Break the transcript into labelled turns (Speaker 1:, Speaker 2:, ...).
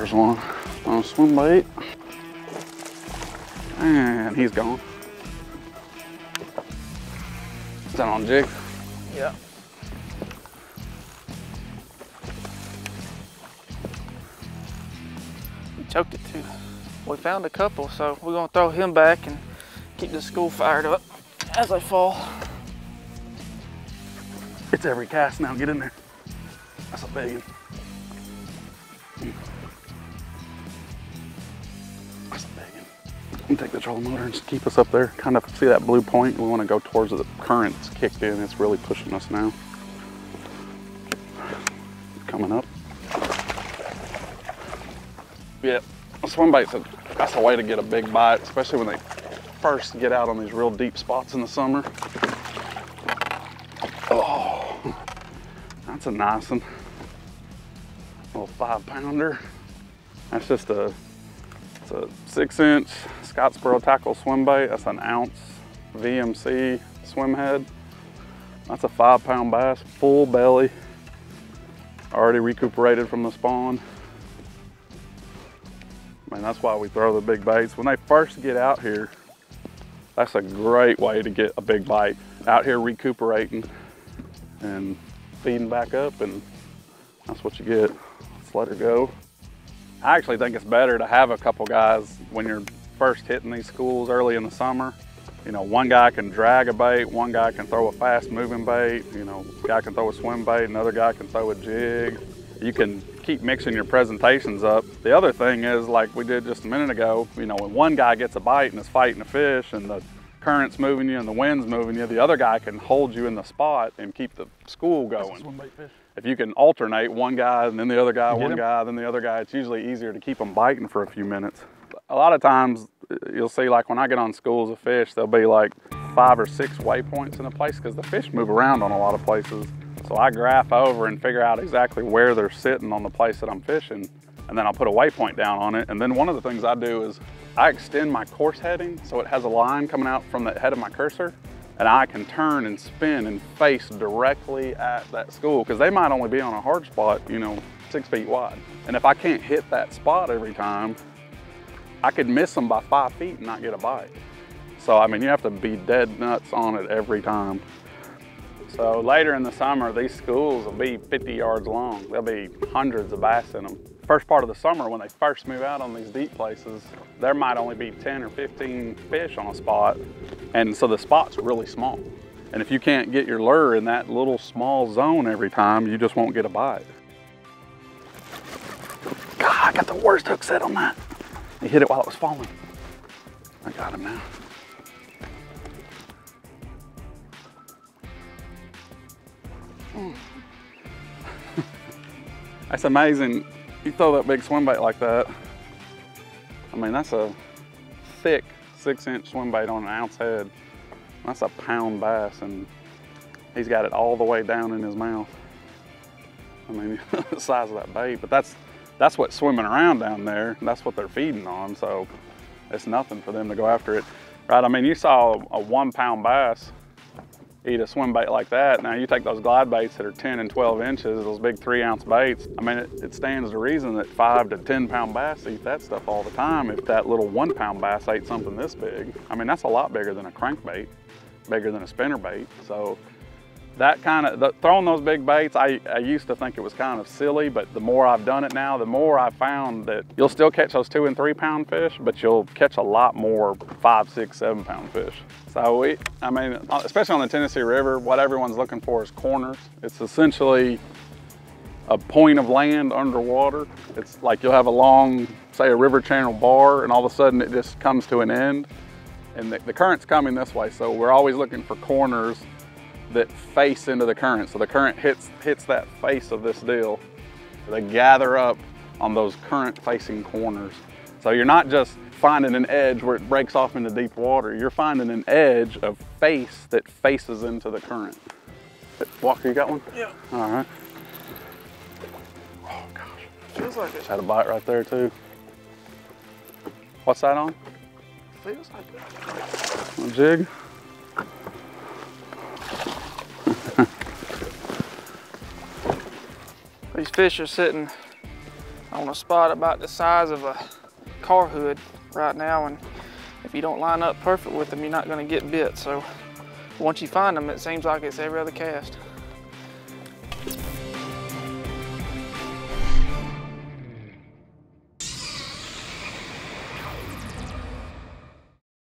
Speaker 1: There's one on a swim bait. And he's gone. Is that on jig?
Speaker 2: Yeah. He choked it too. We found a couple, so we're gonna throw him back and keep the school fired up as they fall.
Speaker 1: It's every cast now. Get in there. That's a big one. And take the trolling motor and just keep us up there. Kind of see that blue point. We want to go towards the current's kicked in. It's really pushing us now. Coming up. Yeah, swim bait's a, that's a way to get a big bite, especially when they first get out on these real deep spots in the summer. Oh, that's a nice one. Little five pounder. That's just a, it's a six inch Scottsboro tackle swim bait. That's an ounce VMC swim head. That's a five pound bass, full belly, already recuperated from the spawn. Man, that's why we throw the big baits. When they first get out here, that's a great way to get a big bite. Out here recuperating and feeding back up and that's what you get. Let's let her go. I actually think it's better to have a couple guys when you're first hitting these schools early in the summer. You know, one guy can drag a bait, one guy can throw a fast moving bait, you know, guy can throw a swim bait, another guy can throw a jig. You can keep mixing your presentations up. The other thing is, like we did just a minute ago, you know, when one guy gets a bite and is fighting a fish and the current's moving you and the wind's moving you, the other guy can hold you in the spot and keep the school going. If you can alternate one guy and then the other guy, one
Speaker 3: him?
Speaker 1: guy, then the other guy, it's usually easier to keep them biting for a few minutes. A lot of times uh, you'll see like when I get on schools of fish, there'll be like five or six waypoints in a place because the fish move around on a lot of places. So I graph over and figure out exactly where they're sitting on the place that I'm fishing. And then I'll put a waypoint down on it. And then one of the things I do is I extend my course heading so it has a line coming out from the head of my cursor. And I can turn and spin and face directly at that school because they might only be on a hard spot, you know, six feet wide. And if I can't hit that spot every time, I could miss them by five feet and not get a bite. So, I mean, you have to be dead nuts on it every time. So later in the summer, these schools will be 50 yards long. There'll be hundreds of bass in them. First part of the summer, when they first move out on these deep places, there might only be 10 or 15 fish on a spot. And so the spot's really small. And if you can't get your lure in that little small zone every time, you just won't get a bite. God, I got the worst hook set on that. He hit it while it was falling. I got him now. That's amazing. You throw that big swim bait like that. I mean, that's a thick six inch swim bait on an ounce head. That's a pound bass and he's got it all the way down in his mouth. I mean, the size of that bait, but that's, that's what's swimming around down there. That's what they're feeding on. So it's nothing for them to go after it. Right, I mean, you saw a one pound bass eat a swim bait like that. Now you take those glide baits that are 10 and 12 inches, those big three ounce baits. I mean, it, it stands to reason that five to 10 pound bass eat that stuff all the time. If that little one pound bass ate something this big, I mean, that's a lot bigger than a crankbait, bigger than a spinner bait. So that kind of, the, throwing those big baits, I, I used to think it was kind of silly, but the more I've done it now, the more I've found that you'll still catch those two and three pound fish, but you'll catch a lot more five, six, seven pound fish. So we, I mean, especially on the Tennessee River, what everyone's looking for is corners. It's essentially a point of land underwater. It's like you'll have a long, say a river channel bar, and all of a sudden it just comes to an end. And the, the current's coming this way, so we're always looking for corners that face into the current. So the current hits, hits that face of this deal. They gather up on those current facing corners. So you're not just finding an edge where it breaks off into deep water. You're finding an edge of face that faces into the current. Walker, you got one?
Speaker 2: Yeah.
Speaker 1: All right. Oh gosh,
Speaker 2: Feels like it.
Speaker 1: had a bite right there too. What's that on?
Speaker 2: Feels like it.
Speaker 1: A jig?
Speaker 2: These fish are sitting on a spot about the size of a car hood right now. And if you don't line up perfect with them, you're not gonna get bit. So once you find them, it seems like it's every other cast.